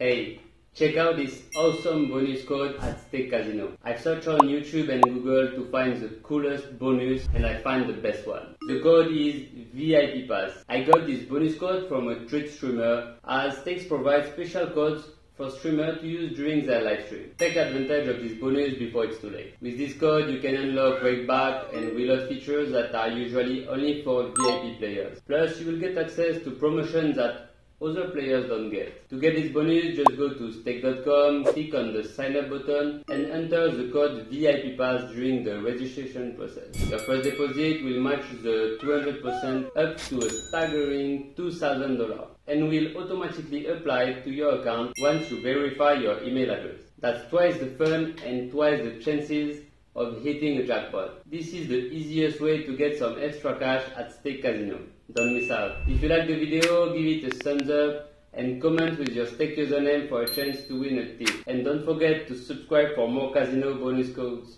Hey, check out this awesome bonus code at Stake Casino. I searched on YouTube and Google to find the coolest bonus and I find the best one. The code is VIP Pass. I got this bonus code from a Twitch streamer as Stakes provides special codes for streamers to use during their live stream. Take advantage of this bonus before it's too late. With this code, you can unlock rakeback and reload features that are usually only for VIP players. Plus, you will get access to promotions that other players don't get. To get this bonus, just go to stake.com, click on the sign up button and enter the code VIP Pass during the registration process. Your first deposit will match the 200% up to a staggering $2,000 and will automatically apply to your account once you verify your email address. That's twice the fun and twice the chances of hitting a jackpot. This is the easiest way to get some extra cash at Stake Casino. Don't miss out. If you like the video, give it a thumbs up and comment with your stake username for a chance to win a tip. And don't forget to subscribe for more casino bonus codes.